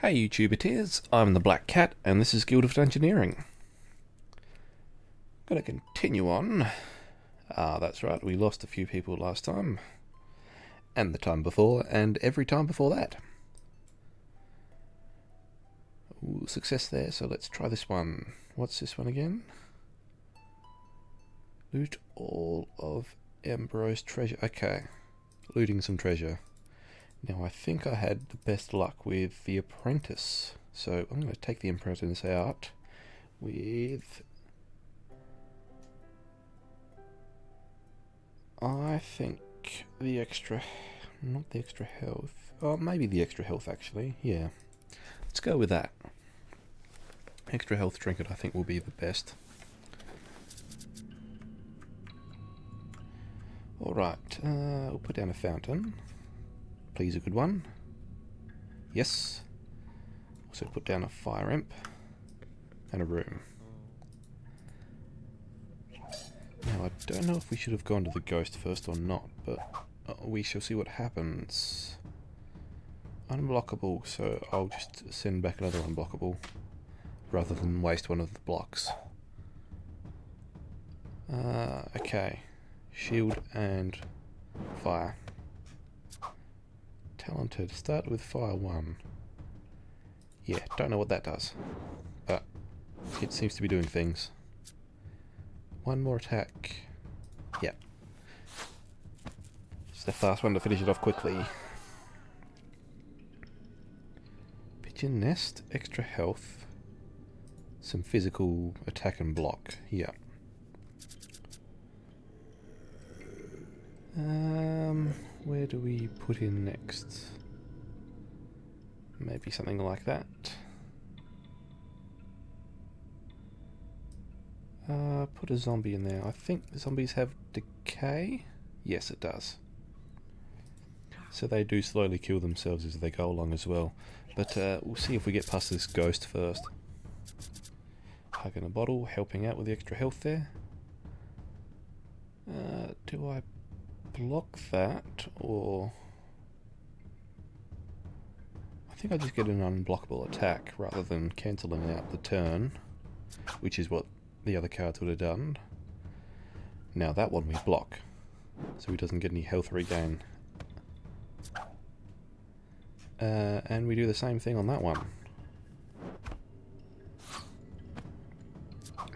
Hey YouTube it is, I'm the Black Cat and this is Guild of Dungeoneering. Gonna continue on. Ah, that's right, we lost a few people last time. And the time before, and every time before that. Ooh, success there, so let's try this one. What's this one again? Loot all of Ambrose treasure. Okay, looting some treasure. Now I think I had the best luck with the apprentice. So I'm going to take the apprentice out with... I think the extra... Not the extra health. Oh, maybe the extra health actually. Yeah. Let's go with that. Extra health trinket I think will be the best. Alright, uh, we'll put down a fountain. Please a good one. Yes. Also put down a fire imp and a room. Now I don't know if we should have gone to the ghost first or not, but uh, we shall see what happens. Unblockable, so I'll just send back another unblockable rather than waste one of the blocks. Uh, okay. Shield and fire. Talented. Start with fire 1. Yeah, don't know what that does. But it seems to be doing things. One more attack. Yep. Just the fast one to finish it off quickly. Pigeon nest, extra health, some physical attack and block. Yeah. Um, where do we put in next? Maybe something like that. Uh, put a zombie in there. I think the zombies have decay. Yes, it does. So they do slowly kill themselves as they go along as well. But uh, we'll see if we get past this ghost first. Hugging a bottle, helping out with the extra health there. Uh, do I block that, or... I think I just get an unblockable attack rather than cancelling out the turn, which is what the other cards would have done. Now that one we block, so he doesn't get any health regain. Uh, and we do the same thing on that one.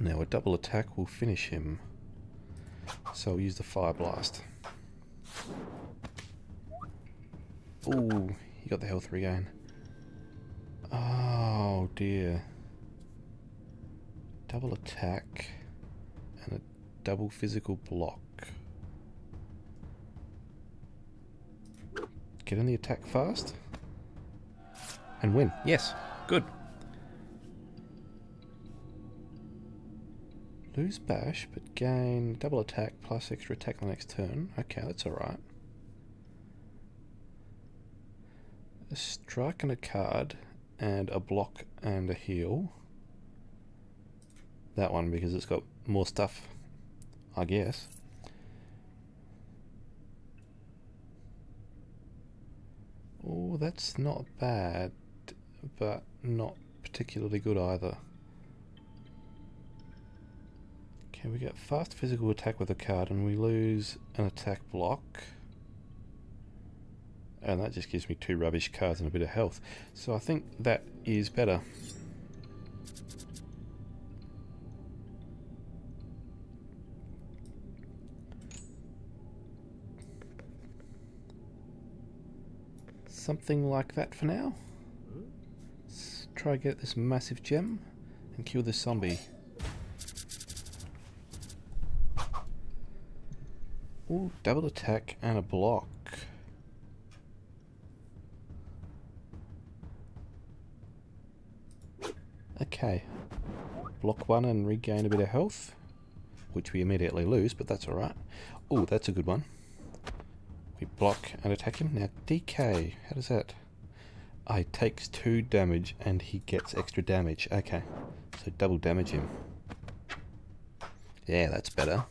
Now a double attack will finish him. So we'll use the Fire Blast. Ooh, he got the health regain. Oh dear. Double attack and a double physical block. Get in the attack fast and win. Yes, good. Lose bash, but gain double attack plus extra attack the next turn. Okay, that's alright. A strike and a card, and a block and a heal. That one because it's got more stuff, I guess. Oh, that's not bad, but not particularly good either. Okay, we get fast physical attack with a card and we lose an attack block. And that just gives me two rubbish cards and a bit of health. So I think that is better. Something like that for now. Let's try get this massive gem and kill this zombie. Ooh, double attack and a block. Okay. Block one and regain a bit of health. Which we immediately lose, but that's alright. Oh, that's a good one. We block and attack him. Now, decay. How does that... I takes two damage and he gets extra damage. Okay. So double damage him. Yeah, that's better.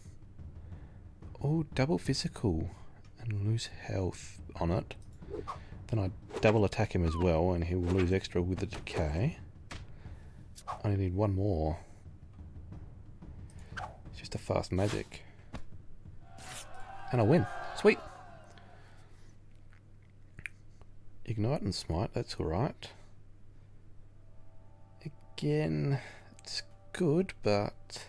Oh, double physical and lose health on it. Then I double attack him as well, and he will lose extra with the decay. I only need one more. It's just a fast magic. And I win. Sweet. Ignite and Smite, that's alright. Again, it's good, but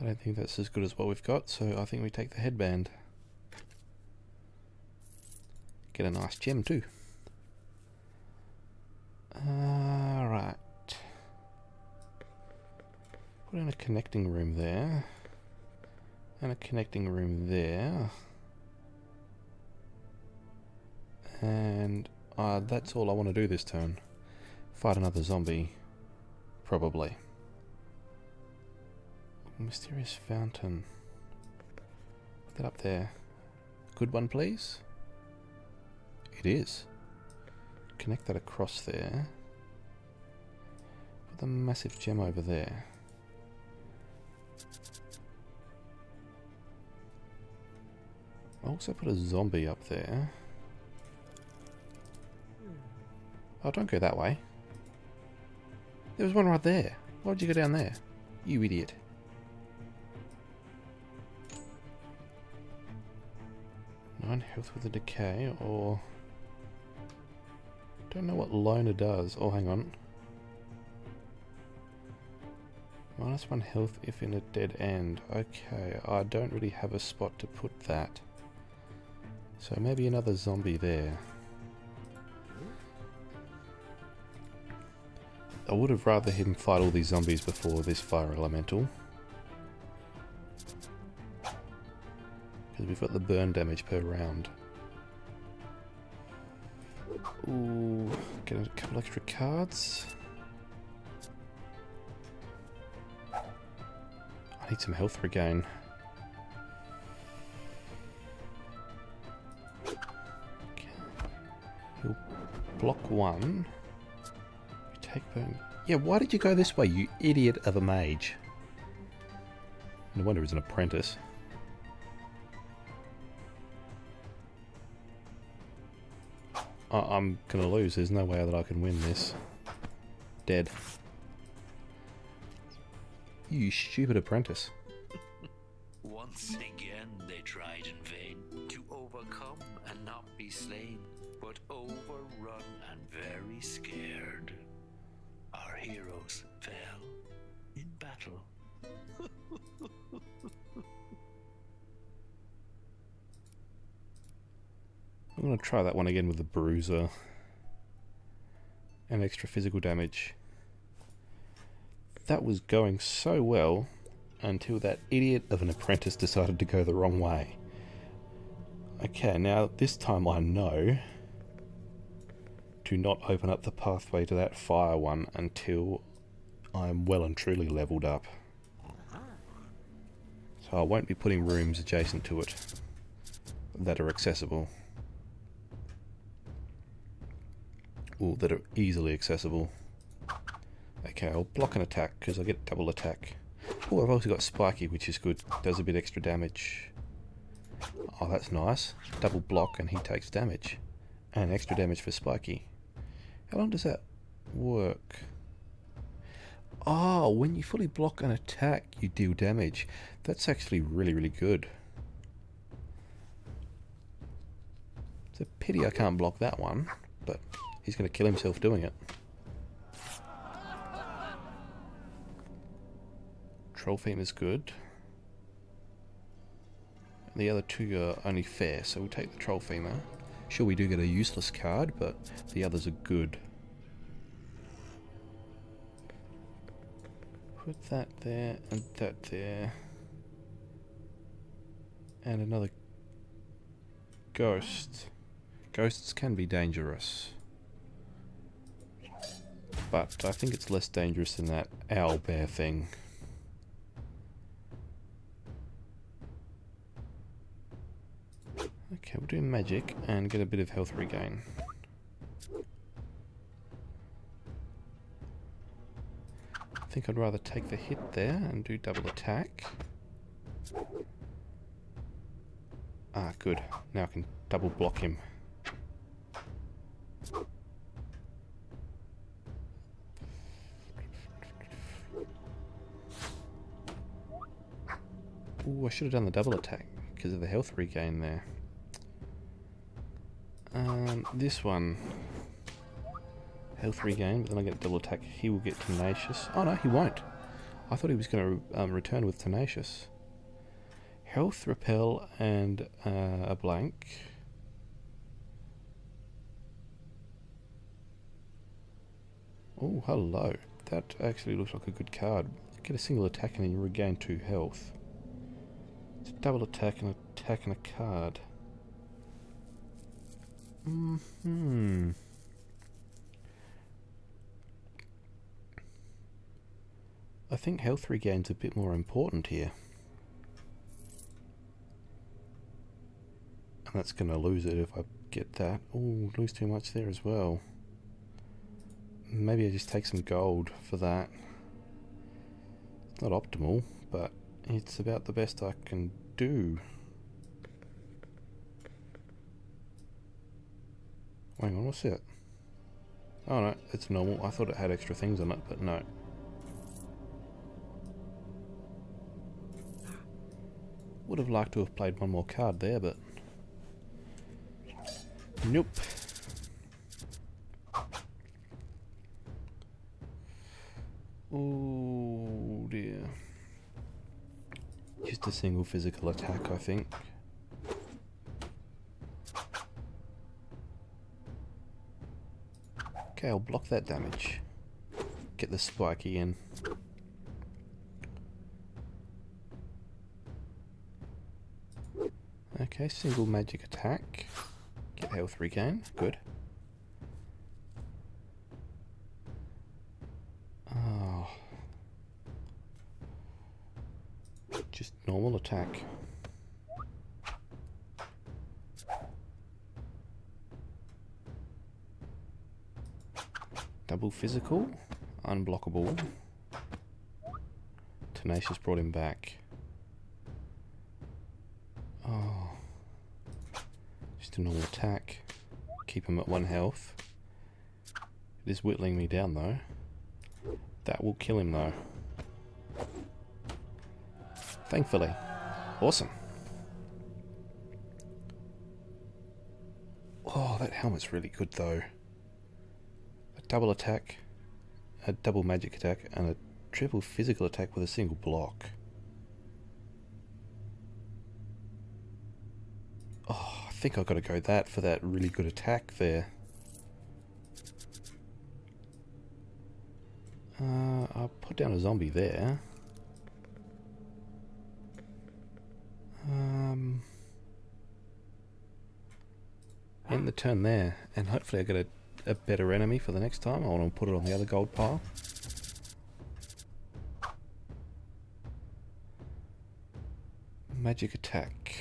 I don't think that's as good as what we've got, so I think we take the headband. Get a nice gem too. Alright. Put in a connecting room there. And a connecting room there. And uh, that's all I want to do this turn. Fight another zombie. Probably. Mysterious fountain. Put that up there. Good one, please. It is. Connect that across there. Put the massive gem over there. I also put a zombie up there. Oh, don't go that way. There was one right there. Why would you go down there? You idiot. Nine health with a decay, or... Don't know what loner does. Oh, hang on. Minus one health if in a dead end. Okay, I don't really have a spot to put that. So maybe another zombie there. I would have rather him fight all these zombies before this fire elemental. Because we've got the burn damage per round. Ooh, get a couple extra cards. I need some health regain. Okay. He'll block one. You take burn. Yeah, why did you go this way, you idiot of a mage? No wonder he's an apprentice. I am gonna lose. There's no way that I can win this. Dead. You stupid apprentice. Once again they tried in vain to overcome and not be slain, but overrun and very scared. I'm going to try that one again with the bruiser. And extra physical damage. That was going so well until that idiot of an apprentice decided to go the wrong way. Okay, now this time I know to not open up the pathway to that fire one until I'm well and truly leveled up. So I won't be putting rooms adjacent to it that are accessible. Ooh, that are easily accessible. Okay, I'll block an attack because I get double attack. Oh, I've also got Spiky, which is good. Does a bit extra damage. Oh, that's nice. Double block and he takes damage. And extra damage for Spiky. How long does that work? Oh, when you fully block an attack, you deal damage. That's actually really, really good. It's a pity I can't block that one, but He's going to kill himself doing it. Troll is good. The other two are only fair, so we'll take the Troll Femur. Sure, we do get a useless card, but the others are good. Put that there, and that there. And another ghost. Ghosts can be dangerous but I think it's less dangerous than that owl bear thing. Okay, we'll do magic and get a bit of health regain. I think I'd rather take the hit there and do double attack. Ah, good. Now I can double block him. Ooh, I should have done the double attack because of the health regain there. Um, this one. Health regain, but then I get a double attack. He will get Tenacious. Oh no, he won't. I thought he was going to um, return with Tenacious. Health, Repel, and uh, a blank. Oh, hello. That actually looks like a good card. Get a single attack and then you regain two health. Double attack and attack and a card. Mm hmm. I think health regain's a bit more important here. And that's going to lose it if I get that. Oh, lose too much there as well. Maybe I just take some gold for that. It's not optimal, but it's about the best I can do. Hang on, what's it? Oh no, it's normal. I thought it had extra things on it, but no. Would have liked to have played one more card there, but... Nope. Oh dear. Just a single physical attack, I think. Okay, I'll block that damage. Get the spiky in. Okay, single magic attack. Get health regain. Good. Attack. Double physical. Unblockable. Tenacious brought him back. Oh. Just a normal attack. Keep him at one health. It is whittling me down though. That will kill him though. Thankfully. Awesome. Oh, that helmet's really good though. A double attack, a double magic attack, and a triple physical attack with a single block. Oh, I think I've got to go that for that really good attack there. Uh, I'll put down a zombie there. Um, end the turn there, and hopefully I get a, a better enemy for the next time. I want to put it on the other gold pile. Magic attack.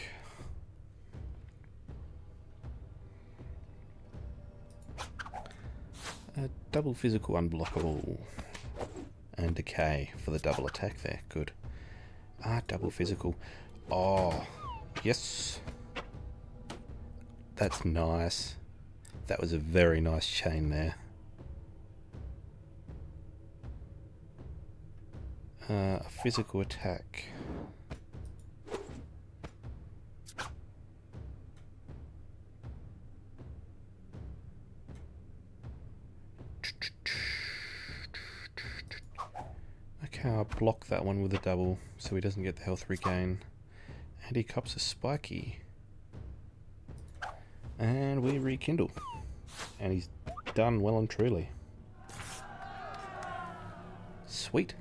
A double physical unblockable. And decay for the double attack there. Good. Ah, double physical. Oh, yes. That's nice. That was a very nice chain there. Uh, a physical attack. Okay, I'll block that one with a double so he doesn't get the health regain. And he cops a spiky. And we rekindle. And he's done well and truly. Sweet.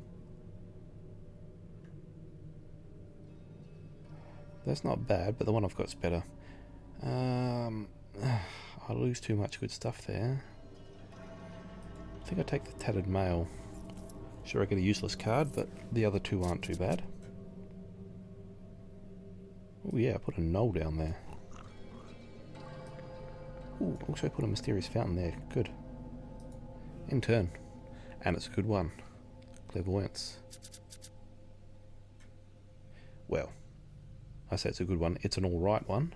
That's not bad, but the one I've got's better. Um, I lose too much good stuff there. I think I take the tattered mail. Sure, I get a useless card, but the other two aren't too bad. Oh yeah, I put a null down there. Ooh, also put a mysterious fountain there. Good. In turn. And it's a good one. Clairvoyance. Well, I say it's a good one. It's an alright one.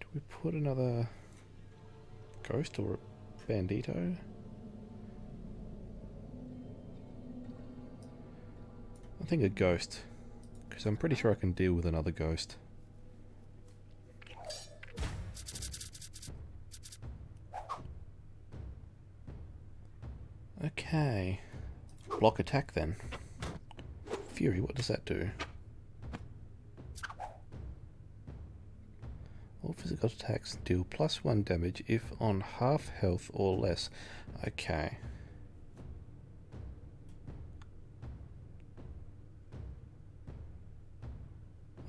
Do we put another ghost or a bandito? I think a ghost. Because I'm pretty sure I can deal with another ghost. Block attack then. Fury, what does that do? All physical attacks deal plus one damage if on half health or less. Okay.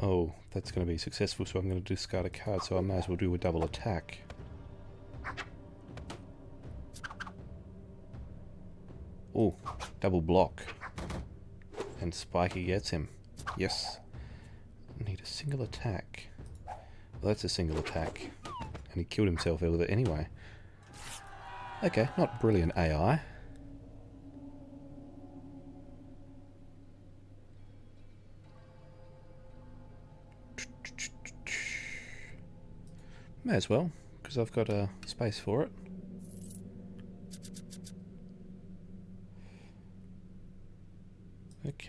Oh, that's going to be successful, so I'm going to discard a card, so I may as well do a double attack. Oh, double block. And Spiky gets him. Yes. Need a single attack. Well, that's a single attack. And he killed himself with it anyway. Okay, not brilliant AI. May as well, because I've got a space for it.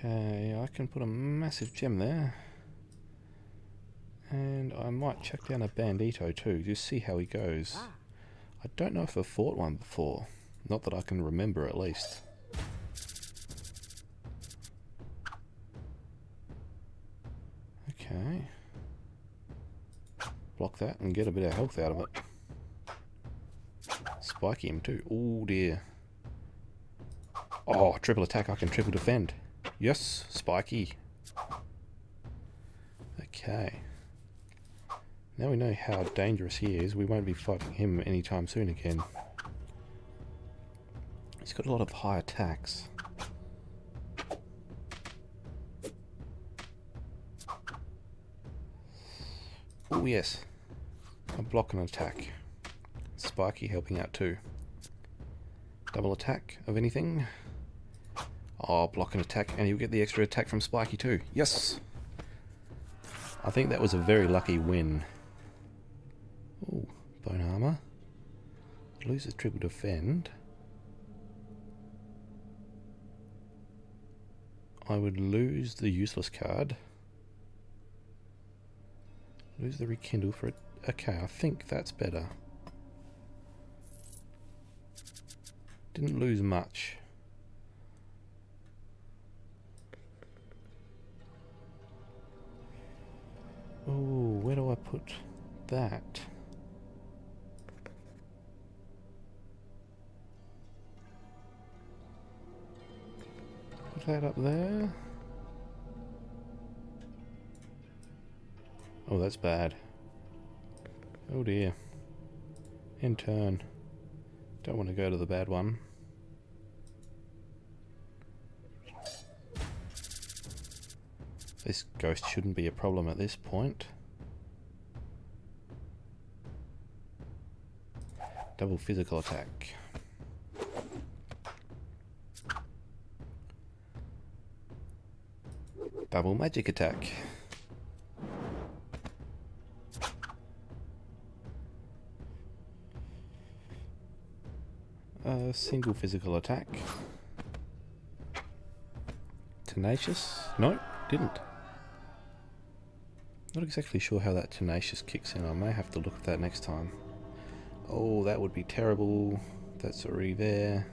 Okay, I can put a massive gem there. And I might chuck down a Bandito too, just see how he goes. Ah. I don't know if I've fought one before. Not that I can remember at least. Okay. Block that and get a bit of health out of it. Spike him too. Oh dear. Oh, triple attack. I can triple defend. Yes, spiky. Okay. Now we know how dangerous he is, we won't be fighting him anytime soon again. He's got a lot of high attacks. Oh yes. A block and attack. Spiky helping out too. Double attack of anything. Oh, block an attack, and you'll get the extra attack from Spiky too. Yes! I think that was a very lucky win. Oh, bone armor. Lose a triple defend. I would lose the useless card. Lose the rekindle for it. Okay, I think that's better. Didn't lose much. Oh, where do I put that? Put that up there. Oh, that's bad. Oh dear. In turn. Don't want to go to the bad one. This ghost shouldn't be a problem at this point. Double physical attack. Double magic attack. A single physical attack. Tenacious? No, didn't. Not exactly sure how that tenacious kicks in. I may have to look at that next time. Oh, that would be terrible. That's already there.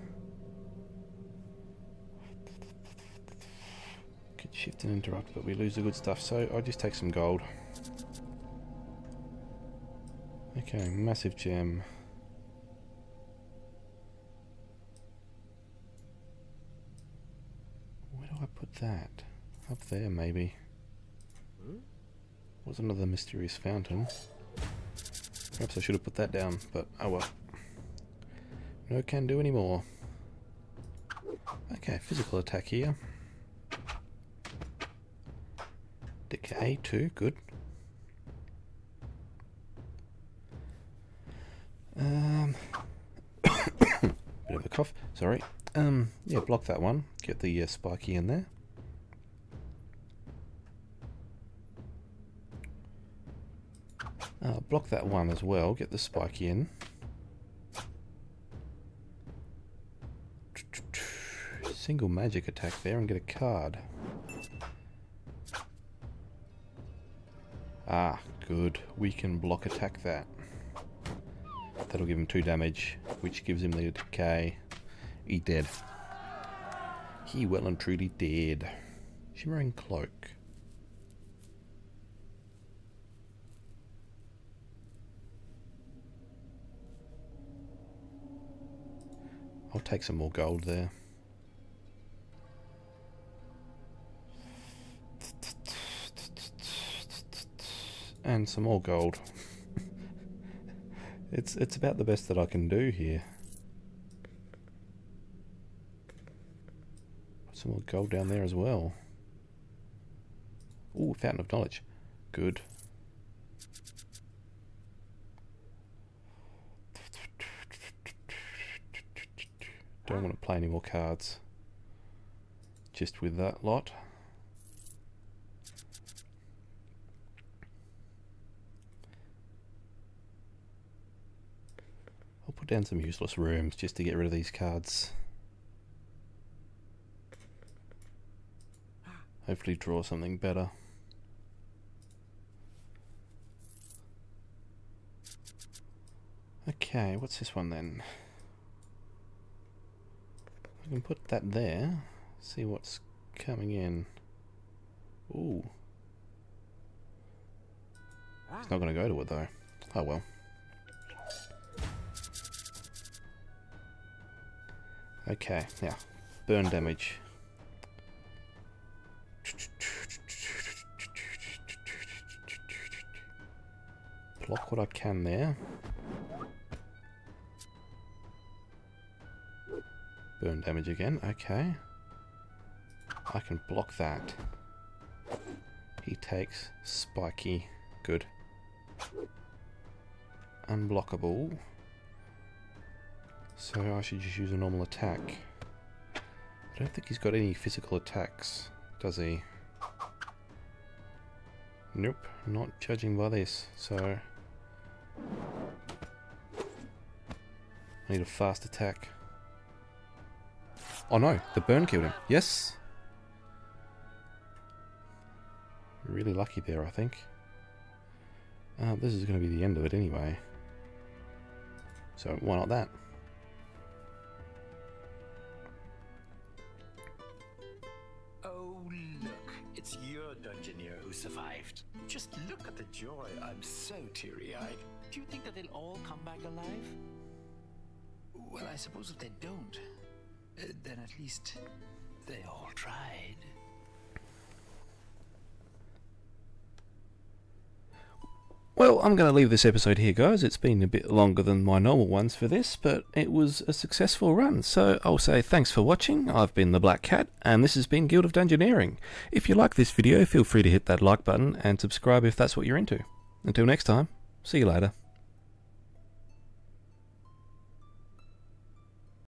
Could shift and interrupt, but we lose the good stuff, so I'll just take some gold. Okay, massive gem. Where do I put that? Up there, maybe. Was another mysterious fountain. Perhaps I should have put that down, but oh well. No can do anymore. Okay, physical attack here. Decay too, good. Um, bit of a cough. Sorry. Um, yeah, block that one. Get the uh, spiky in there. block that one as well. Get the spike in. Single magic attack there and get a card. Ah, good. We can block attack that. That'll give him 2 damage, which gives him the decay. He dead. He well and truly dead. Shimmering Cloak. I'll take some more gold there. And some more gold. it's it's about the best that I can do here. Some more gold down there as well. Ooh, Fountain of Knowledge. Good. I don't want to play any more cards. Just with that lot. I'll put down some useless rooms just to get rid of these cards. Hopefully draw something better. Okay, what's this one then? I can put that there. See what's coming in. Ooh. It's not going to go to it though. Oh well. Okay, now burn damage. Block what I can there. Burn damage again, okay. I can block that. He takes spiky. Good. Unblockable. So I should just use a normal attack. I don't think he's got any physical attacks, does he? Nope, not judging by this, so... I need a fast attack. Oh no, the burn killed him. Yes. Really lucky there, I think. Uh, this is going to be the end of it anyway. So why not that? Oh, look, it's your Dungeoneer who survived. Just look at the joy. I'm so teary eyed. Do you think that they'll all come back alive? Well, I suppose if they don't, then at least they all tried. Well, I'm going to leave this episode here, guys. It's been a bit longer than my normal ones for this, but it was a successful run. So I'll say thanks for watching. I've been the Black Cat, and this has been Guild of Dungeoneering. If you like this video, feel free to hit that like button and subscribe if that's what you're into. Until next time, see you later.